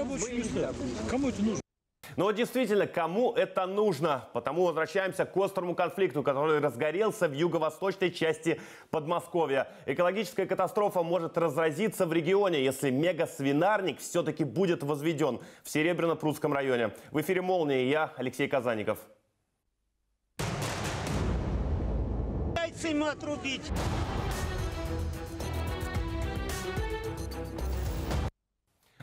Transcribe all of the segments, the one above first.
рабочие места. Кому это нужно? Но вот действительно, кому это нужно? Потому возвращаемся к острому конфликту, который разгорелся в юго-восточной части Подмосковья. Экологическая катастрофа может разразиться в регионе, если мега-свинарник все-таки будет возведен в Серебряно-Прудском районе. В эфире «Молния» я, Алексей Казаников. Яйца ему отрубить.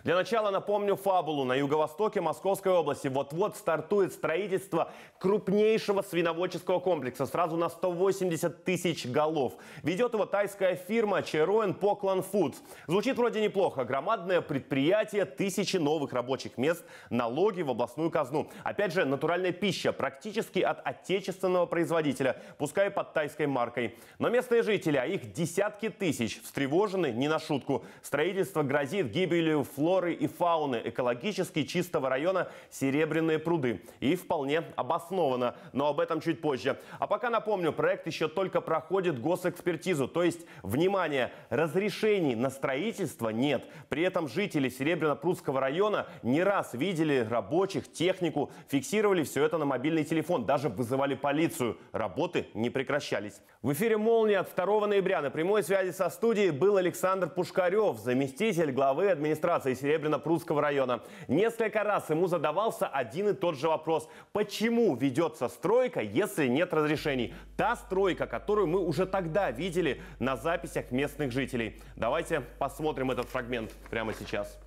Для начала напомню фабулу. На юго-востоке Московской области вот-вот стартует строительство крупнейшего свиноводческого комплекса сразу на 180 тысяч голов. Ведет его тайская фирма Чероен Поклан Foods. Звучит вроде неплохо. Громадное предприятие, тысячи новых рабочих мест, налоги в областную казну. Опять же, натуральная пища практически от отечественного производителя, пускай под тайской маркой. Но местные жители, а их десятки тысяч, встревожены не на шутку. Строительство грозит гибелью флора флоры и фауны экологически чистого района Серебряные пруды. И вполне обоснованно, но об этом чуть позже. А пока напомню, проект еще только проходит госэкспертизу, то есть, внимание, разрешений на строительство нет. При этом жители Серебряно-Прудского района не раз видели рабочих, технику, фиксировали все это на мобильный телефон, даже вызывали полицию. Работы не прекращались. В эфире «Молния» от 2 ноября на прямой связи со студией был Александр Пушкарев, заместитель главы администрации Серебряно-Прудского района. Несколько раз ему задавался один и тот же вопрос. Почему ведется стройка, если нет разрешений? Та стройка, которую мы уже тогда видели на записях местных жителей. Давайте посмотрим этот фрагмент прямо сейчас.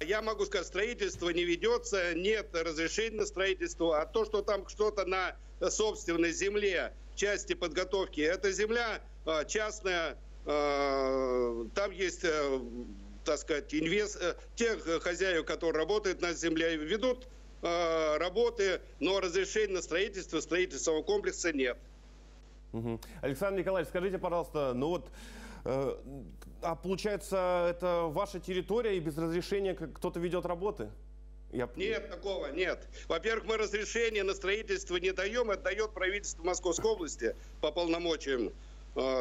Я могу сказать, строительство не ведется, нет разрешения на строительство, а то, что там что-то на собственной земле, части подготовки, это земля а, частная, а, там есть э, так сказать, инвест... Э, тех хозяев, которые работают на земле, ведут э, работы, но разрешения на строительство строительного комплекса нет. Угу. Александр Николаевич, скажите, пожалуйста, ну вот, э, а получается, это ваша территория и без разрешения кто-то ведет работы? Я... Нет, такого нет. Во-первых, мы разрешение на строительство не даем, это дает правительство Московской области по полномочиям Э,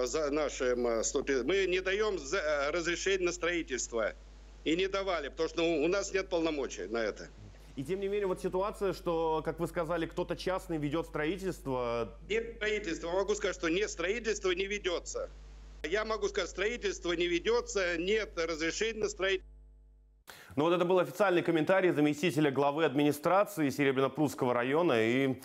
за нашим э, мы не даем э, разрешение на строительство. И не давали, потому что у нас нет полномочий на это. И тем не менее, вот ситуация, что, как вы сказали, кто-то частный ведет строительство. Нет строительства. Могу сказать, что нет строительства не ведется. Я могу сказать, строительство не ведется, нет разрешения на строительство. Ну вот это был официальный комментарий заместителя главы администрации Серебряно-Прудского района. И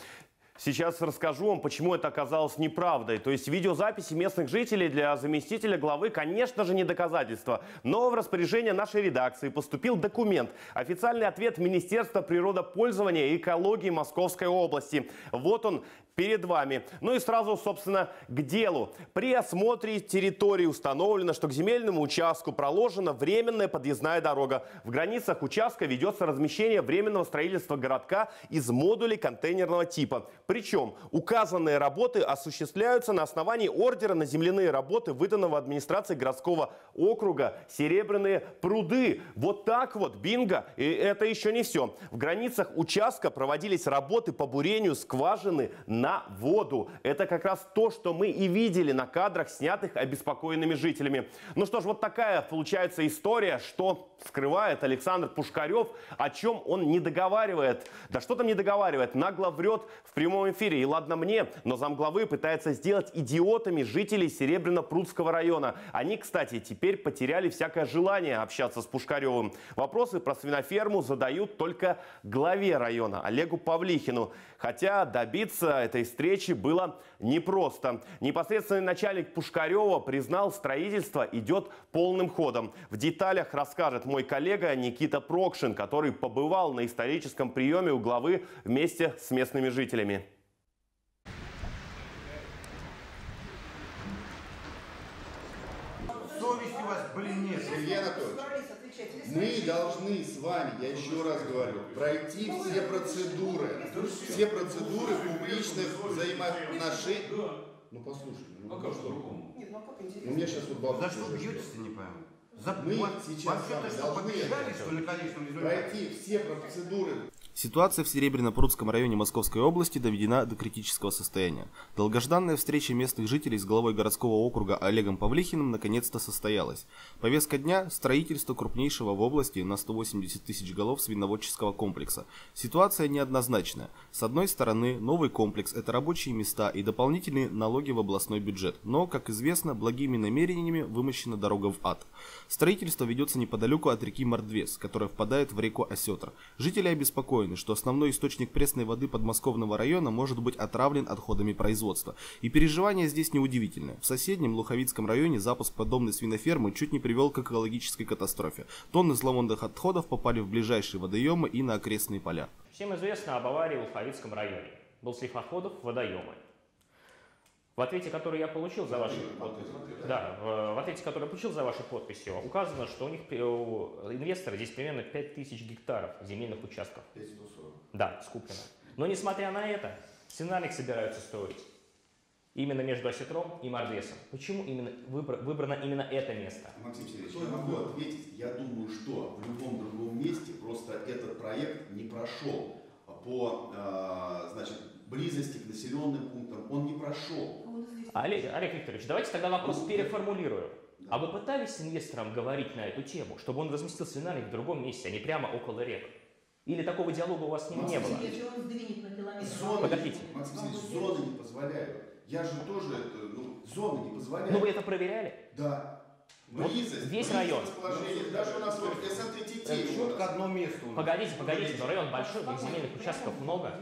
Сейчас расскажу вам, почему это оказалось неправдой. То есть видеозаписи местных жителей для заместителя главы, конечно же, не доказательство. Но в распоряжение нашей редакции поступил документ. Официальный ответ Министерства природопользования и экологии Московской области. Вот он перед вами. Ну и сразу, собственно, к делу. При осмотре территории установлено, что к земельному участку проложена временная подъездная дорога. В границах участка ведется размещение временного строительства городка из модулей контейнерного типа. Причем указанные работы осуществляются на основании ордера на земляные работы, выданного администрацией городского округа «Серебряные пруды». Вот так вот, бинго. И это еще не все. В границах участка проводились работы по бурению скважины на воду. Это как раз то, что мы и видели на кадрах, снятых обеспокоенными жителями. Ну что ж, вот такая получается история, что скрывает Александр Пушкарев, о чем он не договаривает. Да что там не договаривает, нагло врет в прямом эфире. И ладно мне, но замглавы пытается сделать идиотами жителей Серебряно-Прудского района. Они, кстати, теперь потеряли всякое желание общаться с Пушкаревым. Вопросы про свиноферму задают только главе района Олегу Павлихину. Хотя добиться этой встречи было непросто. Непосредственный начальник Пушкарева признал, строительство идет полным ходом. В деталях расскажет мой коллега Никита Прокшин, который побывал на историческом приеме у главы вместе с местными жителями. Совести у вас, блин, нет. Сергей Анатольевич, мы должны с вами, я еще раз говорю, пройти все процедуры, все процедуры публичных взаимоотношений. Ну послушай, ну, а что? Нет, ну а как интересно? Ну мне сейчас вот бабушка. За что бьетесь не пойму? За, мы сейчас с вами должны что ли, пройти все процедуры Ситуация в Серебряно-Прудском районе Московской области доведена до критического состояния. Долгожданная встреча местных жителей с главой городского округа Олегом Павлихиным наконец-то состоялась. Повестка дня – строительство крупнейшего в области на 180 тысяч голов свиноводческого комплекса. Ситуация неоднозначная. С одной стороны, новый комплекс – это рабочие места и дополнительные налоги в областной бюджет. Но, как известно, благими намерениями вымощена дорога в ад. Строительство ведется неподалеку от реки Мордвес, которая впадает в реку Осетр. Жители обеспокоены обеспокоены, что основной источник пресной воды подмосковного района может быть отравлен отходами производства. И переживания здесь неудивительны. В соседнем Луховицком районе запуск подобной свинофермы чуть не привел к экологической катастрофе. Тонны зловонных отходов попали в ближайшие водоемы и на окрестные поля. Всем известно об аварии в Луховицком районе. Был слив отходов в водоемы. В ответе, который я получил за вашей подписью, да, в ответе, который я получил за вашей подписью, указано, что у них у инвестора здесь примерно 5000 гектаров земельных участков. 540. Да, скуплено. Но несмотря на это, свинарник собираются строить именно между Осетром и Мордвесом. Почему именно выбрано именно это место? Максим Сергеевич, я могу ответить. Я думаю, что в любом другом месте просто этот проект не прошел по, а, значит, близости к населенным пунктам, он не прошел. Олег, Олег Викторович, давайте тогда вопрос ну, переформулирую. Да. А вы пытались с инвестором говорить на эту тему, чтобы он разместил свинарник в другом месте, а не прямо около рек? Или такого диалога у вас с ним не было? Зоны. Максим Сергеевич, зоны не позволяют. Я же тоже, это, ну, зоны не позволяют. Ну вы это проверяли? Да. Близость, вот весь район. Даже у нас вот СНТ Четко одно место. Погодите, погодите, но район большой, земельных участков много.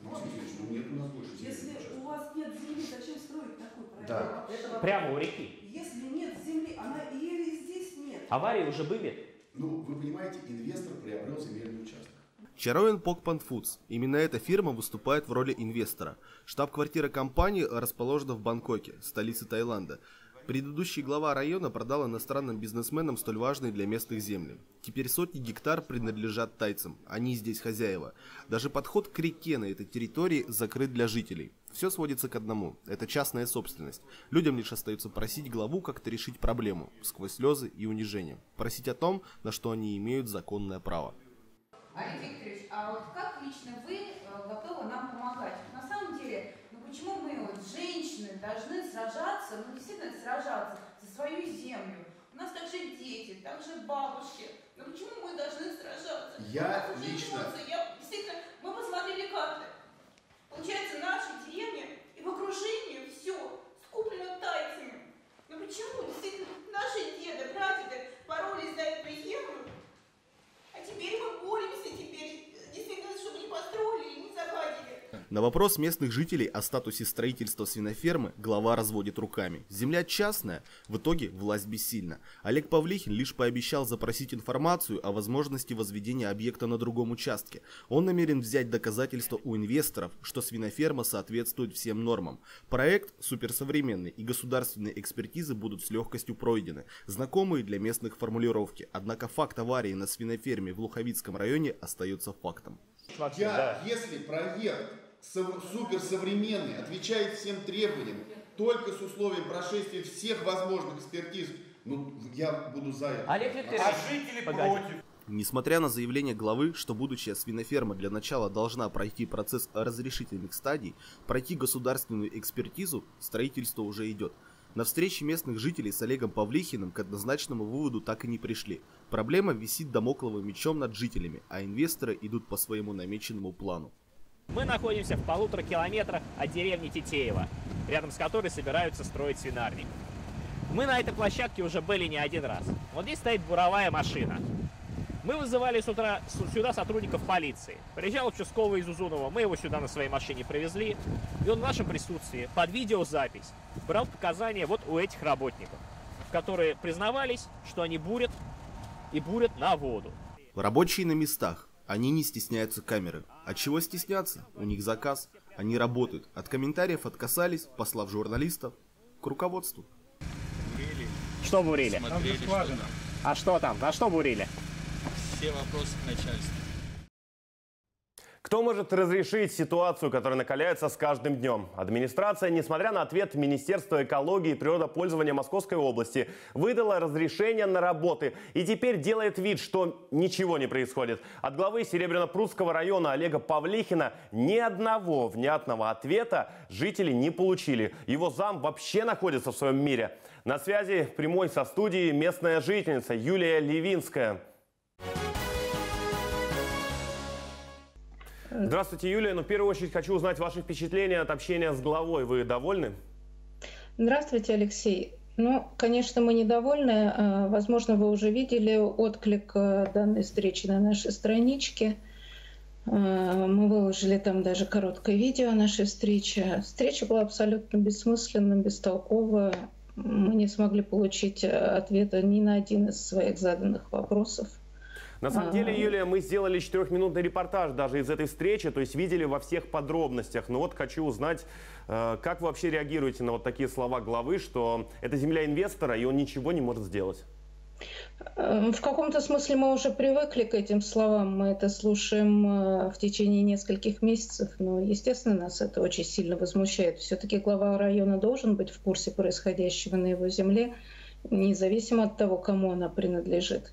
Максим Сергеевич, ну нет у нас больше Если у вас нет земли, зачем строить такой проект? Да. Это Прямо у реки. Если нет земли, она ее здесь нет. Аварии уже были. Ну, вы понимаете, инвестор приобрел земельный участок. Чароин Покпан Фудс. Именно эта фирма выступает в роли инвестора. Штаб-квартира компании расположена в Бангкоке, столице Таиланда. Предыдущий глава района продал иностранным бизнесменам столь важные для местных земли. Теперь сотни гектар принадлежат тайцам, они здесь хозяева. Даже подход к реке на этой территории закрыт для жителей. Все сводится к одному – это частная собственность. Людям лишь остается просить главу как-то решить проблему, сквозь слезы и унижение. Просить о том, на что они имеют законное право. Олег Викторович, а вот как лично вы э, готовы нам помогать? На самом деле, ну почему мы, вот, женщины, должны сражаться, ну действительно сражаться за свою землю? У нас также дети, также бабушки. Ну почему мы должны сражаться? Я лично... Я, действительно, мы посмотрели карты. Получается, наша деревня и в окружении все скуплено тайцами. Но почему действительно наши деды, прадеды боролись за эту землю, а теперь мы боремся теперь, действительно, чтобы не построили и не загадили. На вопрос местных жителей о статусе строительства свинофермы глава разводит руками. Земля частная, в итоге власть бессильна. Олег Павлихин лишь пообещал запросить информацию о возможности возведения объекта на другом участке. Он намерен взять доказательства у инвесторов, что свиноферма соответствует всем нормам. Проект суперсовременный и государственные экспертизы будут с легкостью пройдены. Знакомые для местных формулировки. Однако факт аварии на свиноферме в Луховицком районе остается фактом. Я, если проект суперсовременный, отвечает всем требованиям, только с условием прошествия всех возможных экспертиз, ну, я буду за это. Олег Викторович, а жители против. Несмотря на заявление главы, что будущая свиноферма для начала должна пройти процесс разрешительных стадий, пройти государственную экспертизу, строительство уже идет. На встрече местных жителей с Олегом Павлихиным к однозначному выводу так и не пришли. Проблема висит домокловым мечом над жителями, а инвесторы идут по своему намеченному плану. Мы находимся в полутора километрах от деревни Титеева, рядом с которой собираются строить свинарник. Мы на этой площадке уже были не один раз. Вот здесь стоит буровая машина. Мы вызывали с утра сюда сотрудников полиции. Приезжал участковый из Узунова, мы его сюда на своей машине привезли. И он в нашем присутствии под видеозапись брал показания вот у этих работников, которые признавались, что они бурят и бурят на воду. Рабочие на местах. Они не стесняются камеры. От чего стесняться? У них заказ. Они работают. От комментариев отказались, послав журналистов к руководству. Бурили. Что бурили? Смотрели, что А что там? На что бурили? Все вопросы к начальству. Кто может разрешить ситуацию, которая накаляется с каждым днем? Администрация, несмотря на ответ Министерства экологии и природопользования Московской области, выдала разрешение на работы и теперь делает вид, что ничего не происходит. От главы Серебряно-Прудского района Олега Павлихина ни одного внятного ответа жители не получили. Его зам вообще находится в своем мире. На связи прямой со студией местная жительница Юлия Левинская. Здравствуйте, Юлия. Ну, в первую очередь хочу узнать ваши впечатления от общения с главой. Вы довольны? Здравствуйте, Алексей. Ну, конечно, мы недовольны. А, возможно, вы уже видели отклик э, данной встречи на нашей страничке. А, мы выложили там даже короткое видео о нашей встрече. Встреча была абсолютно бессмысленна, бестолковая. Мы не смогли получить э, ответа ни на один из своих заданных вопросов. На самом деле, Юлия, мы сделали четырехминутный репортаж даже из этой встречи, то есть видели во всех подробностях. Но вот хочу узнать, э, как вы вообще реагируете на вот такие слова главы, что это земля инвестора, и он ничего не может сделать? Э, в каком-то смысле мы уже привыкли к этим словам. Мы это слушаем э, в течение нескольких месяцев. Но, естественно, нас это очень сильно возмущает. Все-таки глава района должен быть в курсе происходящего на его земле, независимо от того, кому она принадлежит.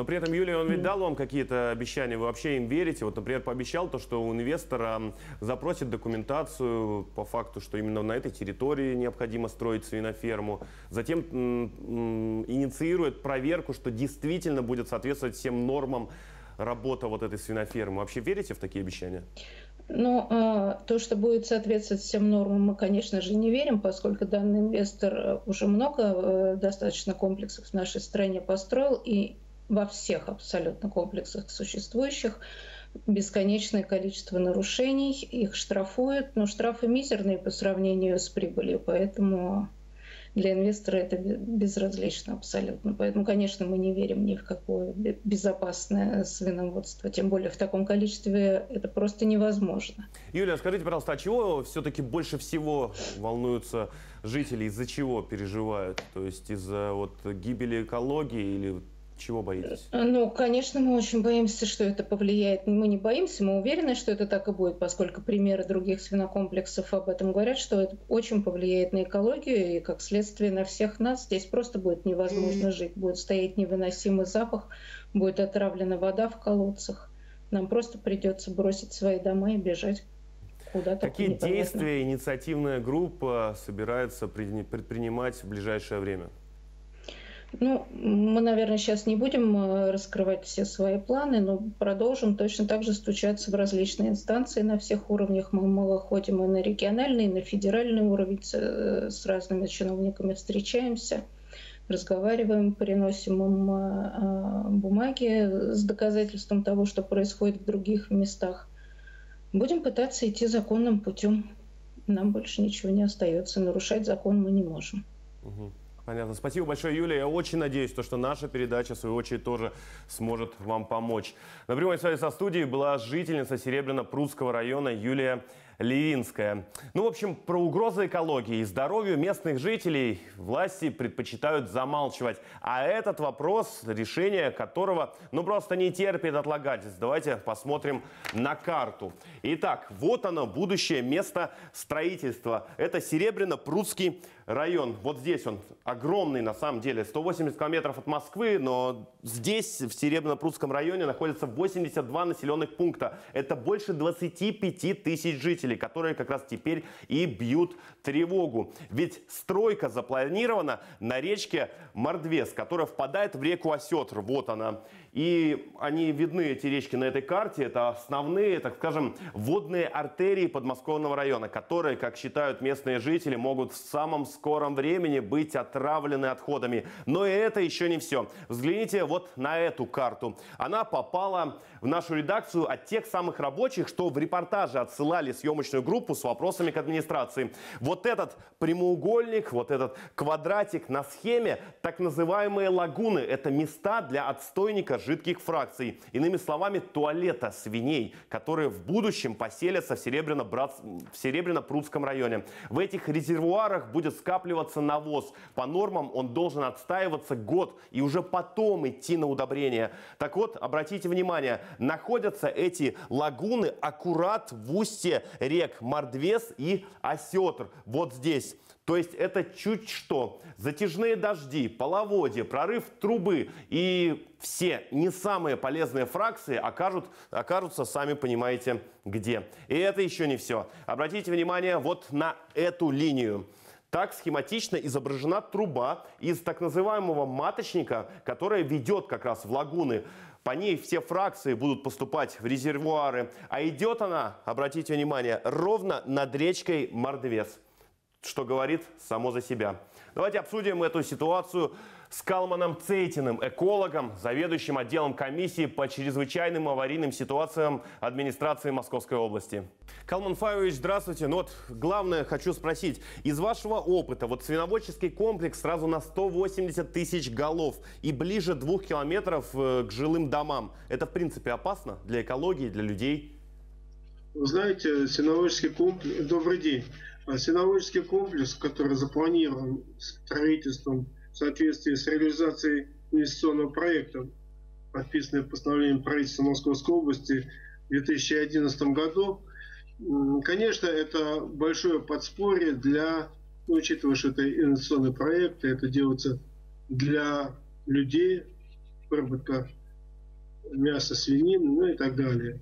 Но при этом, Юлия, он ведь дал вам какие-то обещания, вы вообще им верите? Вот, например, пообещал то, что у инвестора запросит документацию по факту, что именно на этой территории необходимо строить свиноферму. Затем инициирует проверку, что действительно будет соответствовать всем нормам работа вот этой свинофермы. Вообще верите в такие обещания? Ну, а, то, что будет соответствовать всем нормам, мы, конечно же, не верим, поскольку данный инвестор э, уже много э, достаточно комплексов в нашей стране построил, и во всех абсолютно комплексах существующих бесконечное количество нарушений, их штрафуют, но штрафы мизерные по сравнению с прибылью, поэтому для инвестора это безразлично абсолютно. Поэтому, конечно, мы не верим ни в какое безопасное свиноводство, тем более в таком количестве это просто невозможно. Юлия, скажите, пожалуйста, а чего все-таки больше всего волнуются жители, из-за чего переживают? То есть из-за вот гибели экологии или чего боитесь? Ну, конечно, мы очень боимся, что это повлияет. Мы не боимся, мы уверены, что это так и будет, поскольку примеры других свинокомплексов об этом говорят, что это очень повлияет на экологию и, как следствие, на всех нас. Здесь просто будет невозможно жить. Будет стоять невыносимый запах, будет отравлена вода в колодцах. Нам просто придется бросить свои дома и бежать куда-то. Какие действия инициативная группа собирается предпринимать в ближайшее время? Ну, мы, наверное, сейчас не будем э, раскрывать все свои планы, но продолжим точно так же стучаться в различные инстанции на всех уровнях. Мы мало ходим и на региональный, и на федеральный уровень э, с разными чиновниками встречаемся, разговариваем, приносим им э, бумаги с доказательством того, что происходит в других местах. Будем пытаться идти законным путем. Нам больше ничего не остается. Нарушать закон мы не можем. Угу. Понятно. Спасибо большое, Юлия. Я очень надеюсь, то, что наша передача, в свою очередь, тоже сможет вам помочь. На прямой связи со студией была жительница Серебряно-Прудского района Юлия Левинская. Ну, в общем, про угрозы экологии и здоровью местных жителей власти предпочитают замалчивать. А этот вопрос, решение которого, ну, просто не терпит отлагательств. Давайте посмотрим на карту. Итак, вот оно, будущее место строительства. Это Серебряно-Прудский район. Вот здесь он огромный, на самом деле, 180 километров от Москвы, но здесь, в Серебряно-Прудском районе, находится 82 населенных пункта. Это больше 25 тысяч жителей, которые как раз теперь и бьют тревогу. Ведь стройка запланирована на речке Мордвес, которая впадает в реку Осетр. Вот она. И они видны, эти речки на этой карте. Это основные, так скажем, водные артерии подмосковного района, которые, как считают местные жители, могут в самом скором времени быть отравлены отходами. Но и это еще не все. Взгляните вот на эту карту. Она попала в нашу редакцию от тех самых рабочих, что в репортаже отсылали съемочную группу с вопросами к администрации. Вот этот прямоугольник, вот этот квадратик на схеме, так называемые лагуны. Это места для отстойника жидких фракций. Иными словами, туалета свиней, которые в будущем поселятся в Серебряно-Прудском районе. В этих резервуарах будет скапливаться навоз. По нормам он должен отстаиваться год и уже потом идти на удобрение. Так вот, обратите внимание, находятся эти лагуны аккурат в устье рек Мордвес и Осетр. Вот здесь. То есть это чуть что. Затяжные дожди, половодье, прорыв трубы и все не самые полезные фракции окажут, окажутся, сами понимаете, где. И это еще не все. Обратите внимание вот на эту линию. Так схематично изображена труба из так называемого маточника, которая ведет как раз в лагуны. По ней все фракции будут поступать в резервуары. А идет она, обратите внимание, ровно над речкой Мордвес. Что говорит само за себя. Давайте обсудим эту ситуацию с Калманом Цейтиным, экологом, заведующим отделом комиссии по чрезвычайным аварийным ситуациям администрации Московской области. Калман Фаевич, здравствуйте. Ну вот главное хочу спросить, из вашего опыта, вот свиноводческий комплекс сразу на 180 тысяч голов и ближе двух километров э, к жилым домам. Это в принципе опасно для экологии, для людей? Вы знаете, свиноводческий комплекс... Добрый день. А свиноводческий комплекс, который запланирован строительством в соответствии с реализацией инвестиционного проекта, подписанное постановлением правительства Московской области в 2011 году. Конечно, это большое подспорье для, ну, учитывая, что это инвестиционный проект, это делается для людей, выработка мяса свинины, ну и так далее.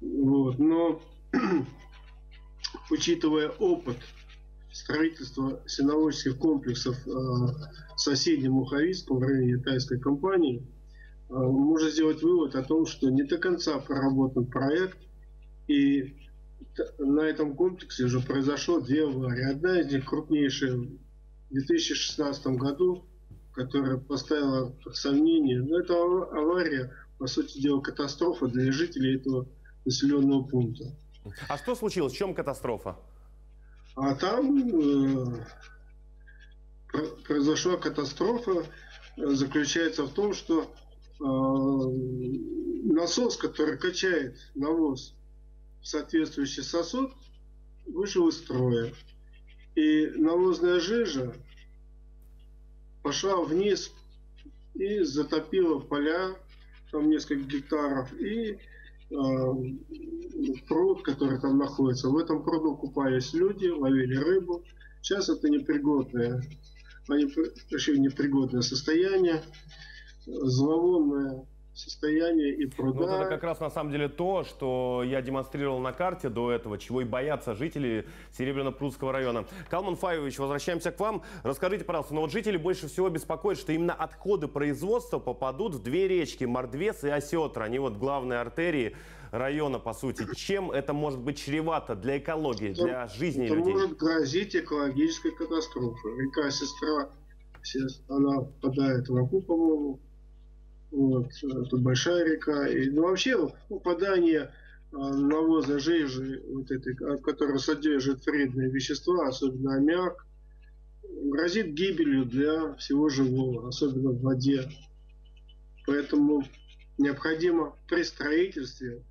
Вот. Но учитывая опыт строительства сеноводческих комплексов э, в соседнем Муховицком в районе тайской компании, э, можно сделать вывод о том, что не до конца проработан проект, и на этом комплексе уже произошло две аварии. Одна из них крупнейшая в 2016 году, которая поставила под сомнение, но это авария, по сути дела, катастрофа для жителей этого населенного пункта. А что случилось? В чем катастрофа? А там э, произошла катастрофа, заключается в том, что э, насос, который качает навоз в соответствующий сосуд, вышел из строя. И навозная жижа пошла вниз и затопила поля, там несколько гектаров, и э, пруд, который там находится. В этом пруду купались люди, ловили рыбу. Сейчас это непригодное, пришли в непригодное состояние, зловонное состояние и пруда. Ну, вот это как раз на самом деле то, что я демонстрировал на карте до этого, чего и боятся жители Серебряно-Прудского района. Калман Фаевич, возвращаемся к вам. Расскажите, пожалуйста, но ну вот жители больше всего беспокоят, что именно отходы производства попадут в две речки Мордвес и Осетр. Они вот главные артерии района, по сути. Чем это может быть чревато для экологии, это, для жизни это людей? может грозить экологической катастрофой. Река Сестра, она впадает в Аку, по-моему, вот, это большая река. И, ну, вообще, упадание а, навоза жижи, вот этой, которая содержит вредные вещества, особенно аммиак, грозит гибелью для всего живого, особенно в воде. Поэтому необходимо при строительстве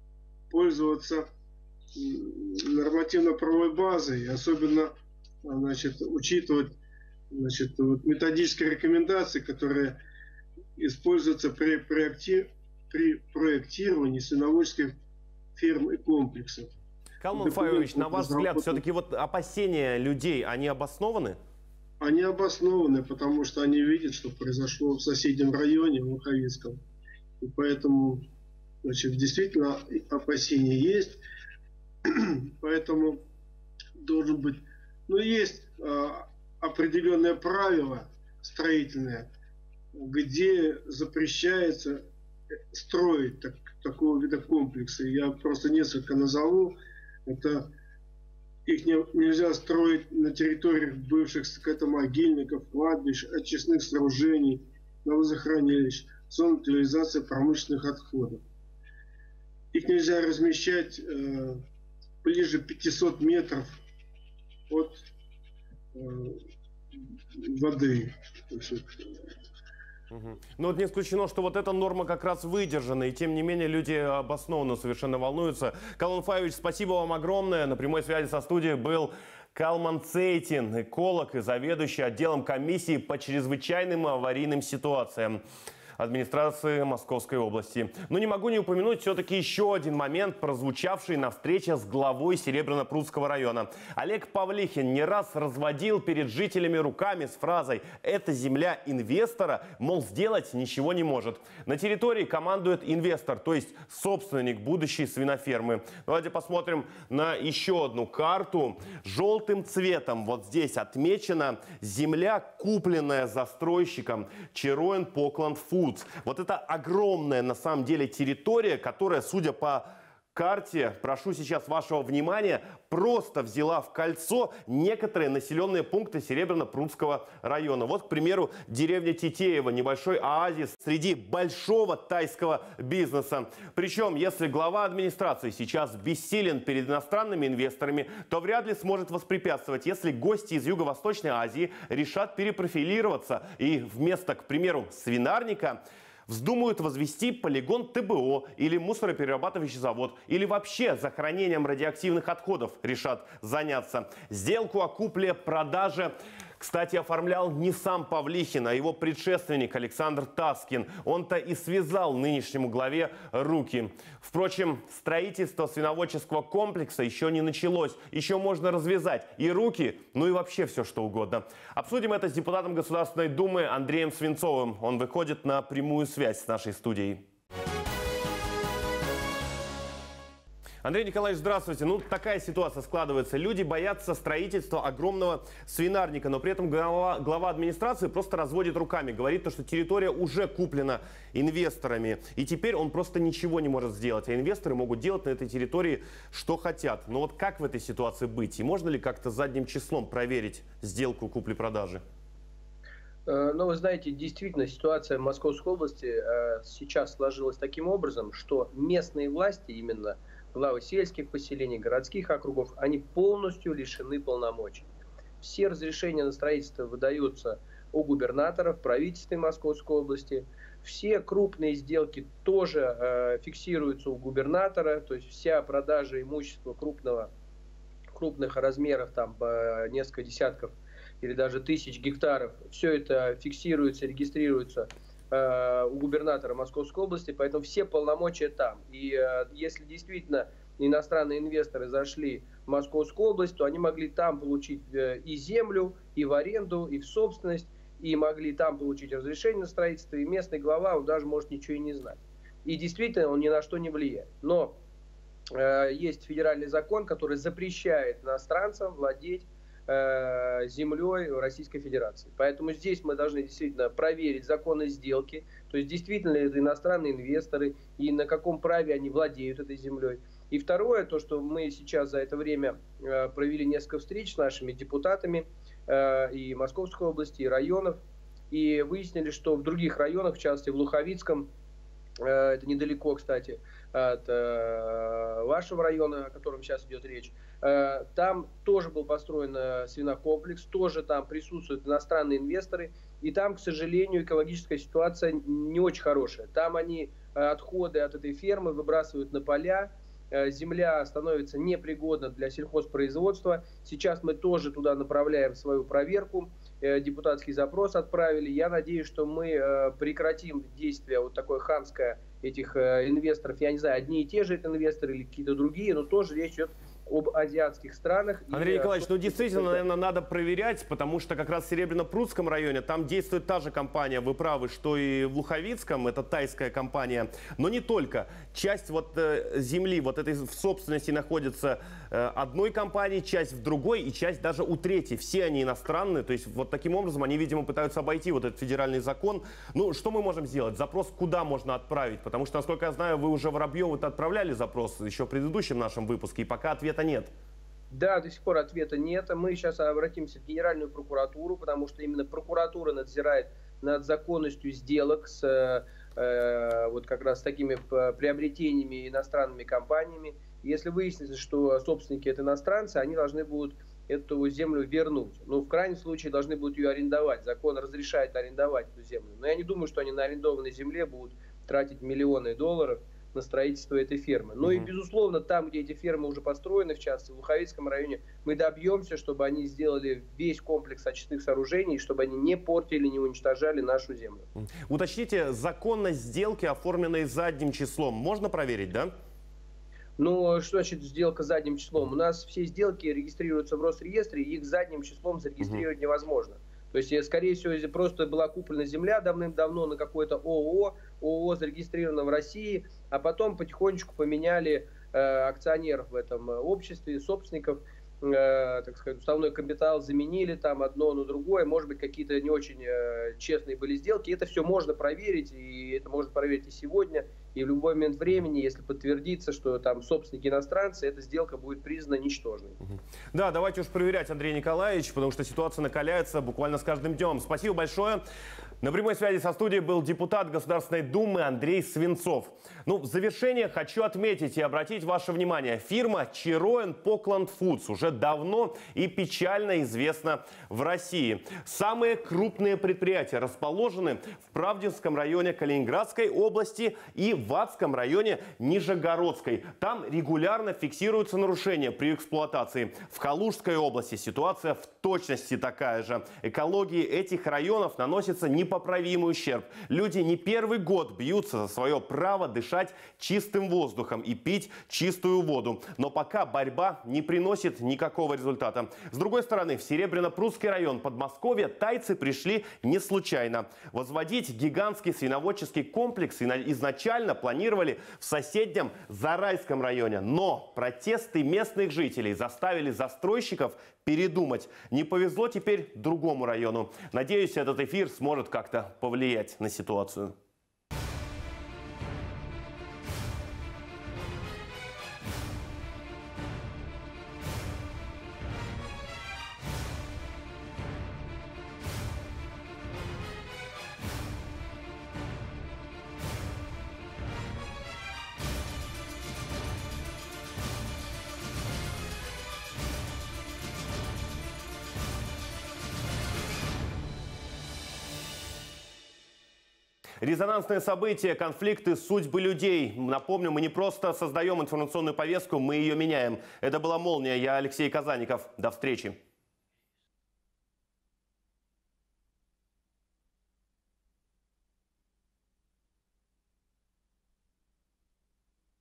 пользоваться нормативно-правовой базой, особенно значит, учитывать значит, вот методические рекомендации, которые используется при, проекти... при проектировании свиноводческих ферм и комплексов. Калман Фаевич, на ваш взгляд, все-таки вот опасения людей, они обоснованы? Они обоснованы, потому что они видят, что произошло в соседнем районе, в Луховицком. И поэтому, значит, действительно опасения есть. поэтому должен быть, ну, есть а, определенное правило строительное – где запрещается строить так, такого вида комплексы. Я просто несколько назову. Это их не, нельзя строить на территориях бывших скотомогильников, кладбищ, очистных сооружений, навозохранилищ, зон утилизации промышленных отходов. Их нельзя размещать э, ближе 500 метров от э, воды. Но вот не исключено, что вот эта норма как раз выдержана, и тем не менее люди обоснованно совершенно волнуются. Калун Фаевич, спасибо вам огромное. На прямой связи со студией был Калман Цейтин, эколог и заведующий отделом комиссии по чрезвычайным аварийным ситуациям администрации Московской области. Но не могу не упомянуть все-таки еще один момент, прозвучавший на встрече с главой Серебряно-Прудского района. Олег Павлихин не раз разводил перед жителями руками с фразой «это земля инвестора», мол, сделать ничего не может. На территории командует инвестор, то есть собственник будущей свинофермы. Давайте посмотрим на еще одну карту. Желтым цветом вот здесь отмечена земля, купленная застройщиком Чероин Покланд Фуд. Рудс. Вот это огромная на самом деле территория, которая, судя по карте, прошу сейчас вашего внимания, просто взяла в кольцо некоторые населенные пункты Серебряно-Прудского района. Вот, к примеру, деревня Титеева, небольшой оазис среди большого тайского бизнеса. Причем, если глава администрации сейчас бессилен перед иностранными инвесторами, то вряд ли сможет воспрепятствовать, если гости из Юго-Восточной Азии решат перепрофилироваться и вместо, к примеру, свинарника вздумают возвести полигон ТБО или мусороперерабатывающий завод, или вообще захоронением радиоактивных отходов решат заняться. Сделку о купле-продаже кстати, оформлял не сам Павлихин, а его предшественник Александр Таскин. Он-то и связал нынешнему главе руки. Впрочем, строительство свиноводческого комплекса еще не началось. Еще можно развязать и руки, ну и вообще все что угодно. Обсудим это с депутатом Государственной Думы Андреем Свинцовым. Он выходит на прямую связь с нашей студией. Андрей Николаевич, здравствуйте. Ну, такая ситуация складывается. Люди боятся строительства огромного свинарника, но при этом глава, глава администрации просто разводит руками. Говорит, что территория уже куплена инвесторами, и теперь он просто ничего не может сделать. А инвесторы могут делать на этой территории, что хотят. Но вот как в этой ситуации быть? И можно ли как-то задним числом проверить сделку купли-продажи? Э, ну, вы знаете, действительно, ситуация в Московской области э, сейчас сложилась таким образом, что местные власти именно – главы сельских поселений, городских округов, они полностью лишены полномочий. Все разрешения на строительство выдаются у губернаторов, правительства Московской области. Все крупные сделки тоже э, фиксируются у губернатора, то есть вся продажа имущества крупного, крупных размеров, там э, несколько десятков или даже тысяч гектаров, все это фиксируется, регистрируется у губернатора Московской области, поэтому все полномочия там. И э, если действительно иностранные инвесторы зашли в Московскую область, то они могли там получить э, и землю, и в аренду, и в собственность, и могли там получить разрешение на строительство, и местный глава, он даже может ничего и не знать. И действительно, он ни на что не влияет. Но э, есть федеральный закон, который запрещает иностранцам владеть Э, землей Российской Федерации. Поэтому здесь мы должны действительно проверить законы сделки, то есть действительно ли это иностранные инвесторы и на каком праве они владеют этой землей. И второе, то, что мы сейчас за это время э, провели несколько встреч с нашими депутатами э, и Московской области, и районов, и выяснили, что в других районах, в частности в Луховицком, это недалеко, кстати, от вашего района, о котором сейчас идет речь, Э, там тоже был построен э, свинокомплекс, тоже там присутствуют иностранные инвесторы, и там, к сожалению, экологическая ситуация не очень хорошая. Там они э, отходы от этой фермы выбрасывают на поля, земля становится непригодна для сельхозпроизводства. Сейчас мы тоже туда направляем свою проверку, депутатский запрос отправили. Я надеюсь, что мы прекратим действие вот такое хамское этих инвесторов. Я не знаю, одни и те же это инвесторы или какие-то другие, но тоже речь идет об азиатских странах. Андрей и, Николаевич, ну действительно, наверное, надо проверять, потому что как раз в Серебряно-Прудском районе там действует та же компания, вы правы, что и в Луховицком, это тайская компания, но не только. Часть вот э, земли, вот этой в собственности находится э, одной компании, часть в другой и часть даже у третьей. Все они иностранные, то есть вот таким образом они, видимо, пытаются обойти вот этот федеральный закон. Ну, что мы можем сделать? Запрос куда можно отправить? Потому что, насколько я знаю, вы уже Воробьеву отправляли запрос еще в предыдущем нашем выпуске, и пока ответа ответа нет. Да, до сих пор ответа нет. Мы сейчас обратимся в Генеральную прокуратуру, потому что именно прокуратура надзирает над законностью сделок с э, вот как раз такими приобретениями иностранными компаниями. Если выяснится, что собственники это иностранцы, они должны будут эту землю вернуть. Ну, в крайнем случае должны будут ее арендовать. Закон разрешает арендовать эту землю. Но я не думаю, что они на арендованной земле будут тратить миллионы долларов на строительство этой фермы. Ну и, безусловно, там, где эти фермы уже построены, в частности, в Луховицком районе, мы добьемся, чтобы они сделали весь комплекс очистных сооружений, чтобы они не портили, не уничтожали нашу землю. Уточните, законность сделки, оформленной задним числом, можно проверить, да? Ну, что значит сделка задним числом? У нас все сделки регистрируются в Росреестре, и их задним числом зарегистрировать угу. невозможно. То есть, э, скорее всего, просто была куплена земля давным-давно на какое-то ООО, ООО зарегистрировано в России, а потом потихонечку поменяли э, акционеров в этом э, обществе, собственников, э, так сказать, уставной капитал заменили там одно на другое, может быть, какие-то не очень э, честные были сделки. Это все можно проверить, и это можно проверить и сегодня, и в любой момент времени, если подтвердится, что там собственники иностранцы, эта сделка будет признана ничтожной. Да, давайте уж проверять, Андрей Николаевич, потому что ситуация накаляется буквально с каждым днем. Спасибо большое. На прямой связи со студией был депутат Государственной Думы Андрей Свинцов. Ну, в завершение хочу отметить и обратить ваше внимание. Фирма Чироен Покланд Фудс уже давно и печально известна в России. Самые крупные предприятия расположены в Правдинском районе Калининградской области и в Адском районе Нижегородской. Там регулярно фиксируются нарушения при эксплуатации. В Калужской области ситуация в точности такая же. Экологии этих районов наносится непоправимый ущерб. Люди не первый год бьются за свое право дышать чистым воздухом и пить чистую воду. Но пока борьба не приносит никакого результата. С другой стороны, в Серебряно-Прусский район Подмосковья тайцы пришли не случайно. Возводить гигантский свиноводческий комплекс изначально планировали в соседнем Зарайском районе. Но протесты местных жителей заставили застройщиков передумать. Не повезло теперь другому району. Надеюсь, этот эфир сможет как-то повлиять на ситуацию. Резонансные события, конфликты, судьбы людей. Напомню, мы не просто создаем информационную повестку, мы ее меняем. Это была «Молния». Я Алексей Казаников. До встречи.